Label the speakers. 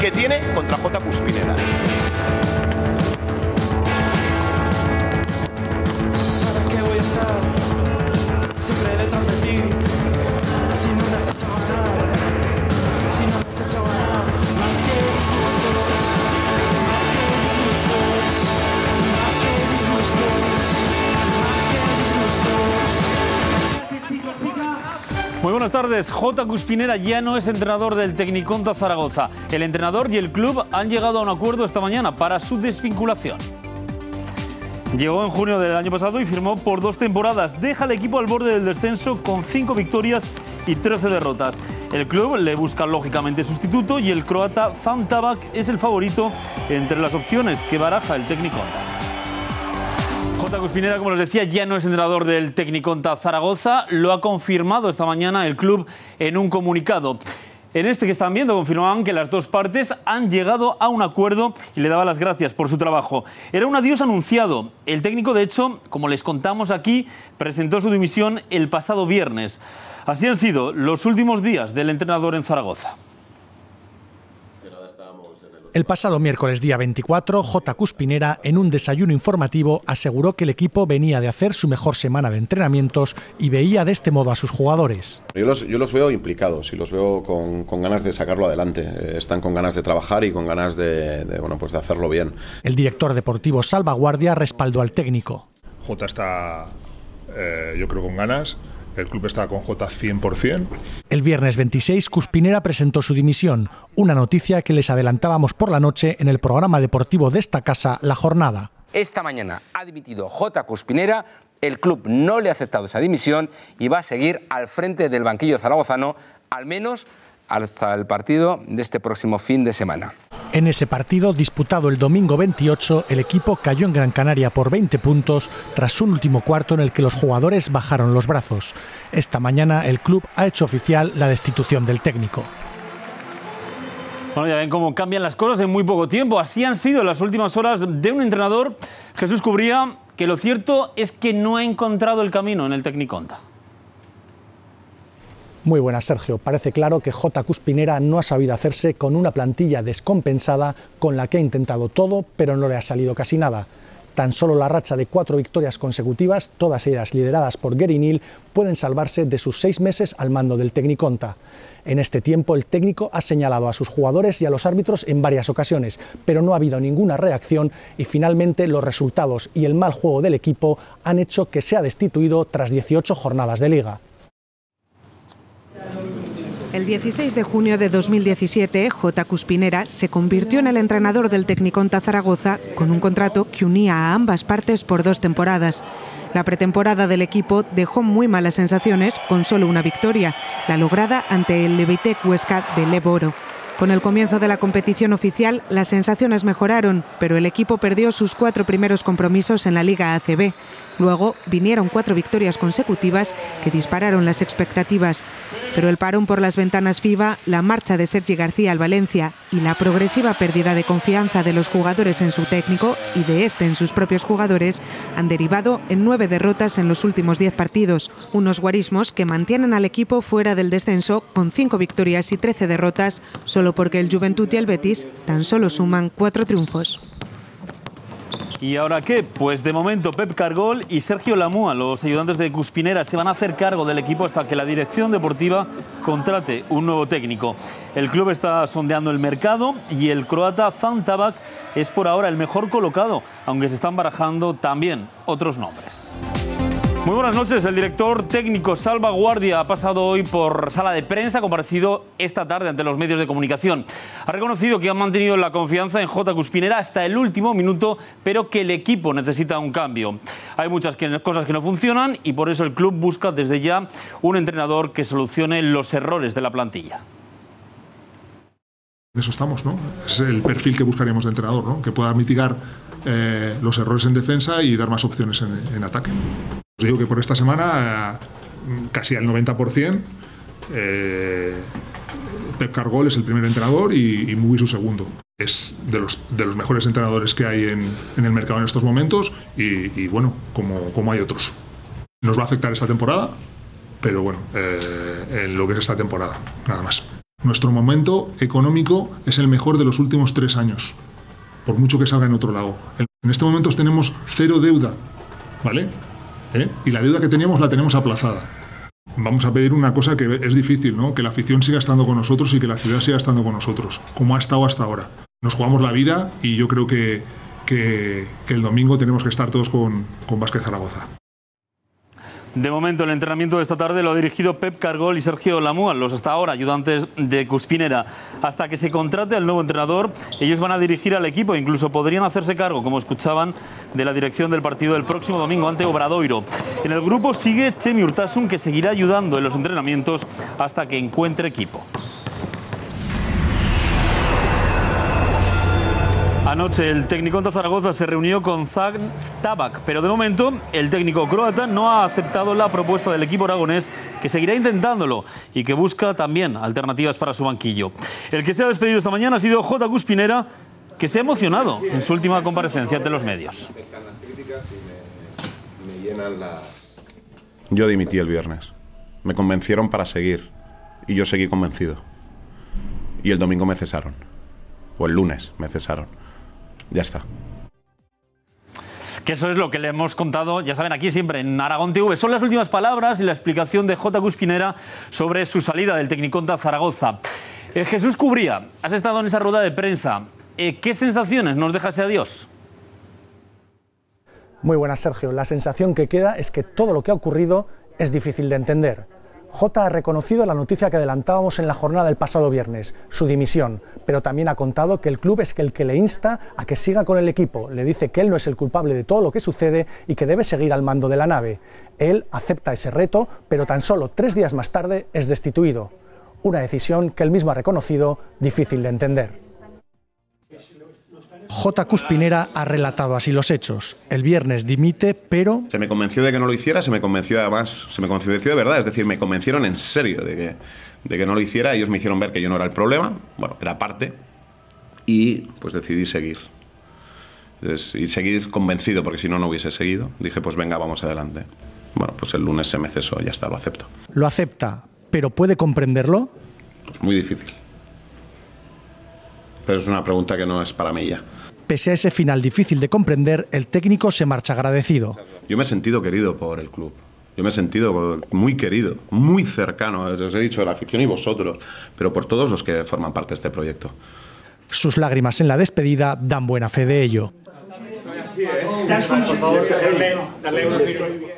Speaker 1: que tiene contra J. Cuspinera.
Speaker 2: Muy buenas tardes. J. Cuspinera ya no es entrenador del Tecniconta Zaragoza. El entrenador y el club han llegado a un acuerdo esta mañana para su desvinculación. Llegó en junio del año pasado y firmó por dos temporadas. Deja al equipo al borde del descenso con cinco victorias y 13 derrotas. El club le busca lógicamente sustituto y el croata Zam Tabak es el favorito entre las opciones que baraja el técnico. J. Cuspinera, como les decía, ya no es entrenador del Tecniconta Zaragoza. Lo ha confirmado esta mañana el club en un comunicado. En este que están viendo confirmaban que las dos partes han llegado a un acuerdo y le daba las gracias por su trabajo. Era un adiós anunciado. El técnico, de hecho, como les contamos aquí, presentó su dimisión el pasado viernes. Así han sido los últimos días del entrenador en Zaragoza.
Speaker 3: El pasado miércoles día 24, J. Cuspinera, en un desayuno informativo, aseguró que el equipo venía de hacer su mejor semana de entrenamientos y veía de este modo a sus jugadores.
Speaker 4: Yo los, yo los veo implicados y los veo con, con ganas de sacarlo adelante. Eh, están con ganas de trabajar y con ganas de, de, bueno, pues de hacerlo bien.
Speaker 3: El director deportivo Salvaguardia respaldó al técnico.
Speaker 5: J está, eh, yo creo, con ganas. El club está con J 100%.
Speaker 3: El viernes 26, Cuspinera presentó su dimisión, una noticia que les adelantábamos por la noche en el programa deportivo de esta casa, La Jornada.
Speaker 6: Esta mañana ha dimitido J. Cuspinera, el club no le ha aceptado esa dimisión y va a seguir al frente del banquillo zaragozano, al menos hasta el partido de este próximo fin de semana.
Speaker 3: En ese partido, disputado el domingo 28, el equipo cayó en Gran Canaria por 20 puntos tras un último cuarto en el que los jugadores bajaron los brazos. Esta mañana el club ha hecho oficial la destitución del técnico.
Speaker 2: Bueno, ya ven cómo cambian las cosas en muy poco tiempo. Así han sido las últimas horas de un entrenador, Jesús Cubría, que lo cierto es que no ha encontrado el camino en el Tecniconta.
Speaker 3: Muy buenas, Sergio. Parece claro que J. Cuspinera no ha sabido hacerse con una plantilla descompensada con la que ha intentado todo, pero no le ha salido casi nada. Tan solo la racha de cuatro victorias consecutivas, todas ellas lideradas por Gary Neal, pueden salvarse de sus seis meses al mando del Tecniconta. En este tiempo, el técnico ha señalado a sus jugadores y a los árbitros en varias ocasiones, pero no ha habido ninguna reacción y finalmente los resultados y el mal juego del equipo han hecho que sea destituido tras 18 jornadas de liga.
Speaker 7: El 16 de junio de 2017, J. Cuspinera se convirtió en el entrenador del Tecniconta Zaragoza con un contrato que unía a ambas partes por dos temporadas. La pretemporada del equipo dejó muy malas sensaciones con solo una victoria, la lograda ante el Levitec Huesca de Leboro. Con el comienzo de la competición oficial, las sensaciones mejoraron, pero el equipo perdió sus cuatro primeros compromisos en la Liga ACB. Luego vinieron cuatro victorias consecutivas que dispararon las expectativas. Pero el parón por las ventanas FIBA, la marcha de Sergi García al Valencia y la progresiva pérdida de confianza de los jugadores en su técnico y de este en sus propios jugadores han derivado en nueve derrotas en los últimos diez partidos. Unos guarismos que mantienen al equipo fuera del descenso con cinco victorias y trece derrotas, solo porque el Juventud y el Betis tan solo suman cuatro triunfos.
Speaker 2: ¿Y ahora qué? Pues de momento Pep Cargol y Sergio Lamúa, los ayudantes de Cuspinera, se van a hacer cargo del equipo hasta que la dirección deportiva contrate un nuevo técnico. El club está sondeando el mercado y el croata Zan Tabak es por ahora el mejor colocado, aunque se están barajando también otros nombres. Muy buenas noches. El director técnico Salvaguardia ha pasado hoy por sala de prensa, comparecido esta tarde ante los medios de comunicación. Ha reconocido que han mantenido la confianza en J. Cuspinera hasta el último minuto, pero que el equipo necesita un cambio. Hay muchas que- cosas que no funcionan y por eso el club busca desde ya un entrenador que solucione los errores de la plantilla.
Speaker 5: En eso estamos, ¿no? Es el perfil que buscaríamos de entrenador, ¿no? Que pueda mitigar eh, los errores en defensa y dar más opciones en, en ataque. Digo que por esta semana, eh, casi al 90%, eh, Pep Cargol es el primer entrenador y, y su segundo. Es de los, de los mejores entrenadores que hay en, el mercado en estos momentos y, y bueno, como, como hay otros. Nos va a afectar esta temporada, pero bueno, eh, en lo que es esta temporada, nada más. Nuestro momento económico es el mejor de los últimos tres años, por mucho que salga en otro lado. En este momento tenemos cero deuda, ¿vale? ¿Eh? Y la deuda que teníamos la tenemos aplazada. Vamos a pedir una cosa que es difícil, ¿no? Que la afición siga estando con nosotros y que la ciudad siga estando con nosotros, como ha estado hasta ahora. Nos jugamos la vida y yo creo que, que, que el domingo tenemos que estar todos con, con Vázquez Zaragoza.
Speaker 2: De momento, el entrenamiento de esta tarde lo ha dirigido Pep Cargol y Sergio Lamúa, los hasta ahora ayudantes de Cuspinera. Hasta que se contrate al nuevo entrenador, ellos van a dirigir al equipo, incluso podrían hacerse cargo, como escuchaban, de la dirección del partido del próximo domingo ante Obradoiro. En el grupo sigue Chemi Urtasun, que seguirá ayudando en los entrenamientos hasta que encuentre equipo. Anoche el técnico de Zaragoza se reunió con Zag Tabak, pero de momento el técnico croata no ha aceptado la propuesta del equipo aragonés, que seguirá intentándolo y que busca también alternativas para su banquillo. El que se ha despedido esta mañana ha sido J. Cuspinera, que se ha emocionado en su última comparecencia ante los medios.
Speaker 4: Yo dimití el viernes. Me convencieron para seguir y yo seguí convencido. Y el domingo me cesaron. O el lunes me cesaron. Ya está.
Speaker 2: Que eso es lo que le hemos contado, ya saben, aquí siempre en Aragón TV. Son las últimas palabras y la explicación de J. Cuspinera sobre su salida del Tecniconta Zaragoza. Eh, Jesús Cubría, has estado en esa rueda de prensa. Eh, ¿Qué sensaciones nos deja ese adiós?
Speaker 3: Muy buenas, Sergio. La sensación que queda es que todo lo que ha ocurrido es difícil de entender. J ha reconocido la noticia que adelantábamos en la jornada del pasado viernes, su dimisión, pero también ha contado que el club es el que le insta a que siga con el equipo, le dice que él no es el culpable de todo lo que sucede y que debe seguir al mando de la nave. Él acepta ese reto, pero tan solo tres días más tarde es destituido. Una decisión que él mismo ha reconocido difícil de entender. J. Cuspinera ha relatado así los hechos. El viernes dimite, pero...
Speaker 4: Se me convenció de que no lo hiciera, se me convenció además, se me convenció de verdad, es decir, me convencieron en serio de que, de que no lo hiciera, ellos me hicieron ver que yo no era el problema, bueno, era parte, y pues decidí seguir. Entonces, y seguir convencido, porque si no, no hubiese seguido. Dije, pues venga, vamos adelante. Bueno, pues el lunes se me cesó, ya está, lo acepto.
Speaker 3: Lo acepta, pero ¿puede comprenderlo?
Speaker 4: Pues muy difícil. Pero es una pregunta que no es para mí ya.
Speaker 3: Pese a ese final difícil de comprender, el técnico se marcha agradecido.
Speaker 4: Yo me he sentido querido por el club. Yo me he sentido muy querido, muy cercano, os he dicho, la afición y vosotros, pero por todos los que forman parte de este proyecto.
Speaker 3: Sus lágrimas en la despedida dan buena fe de ello.
Speaker 8: Por favor, minutos.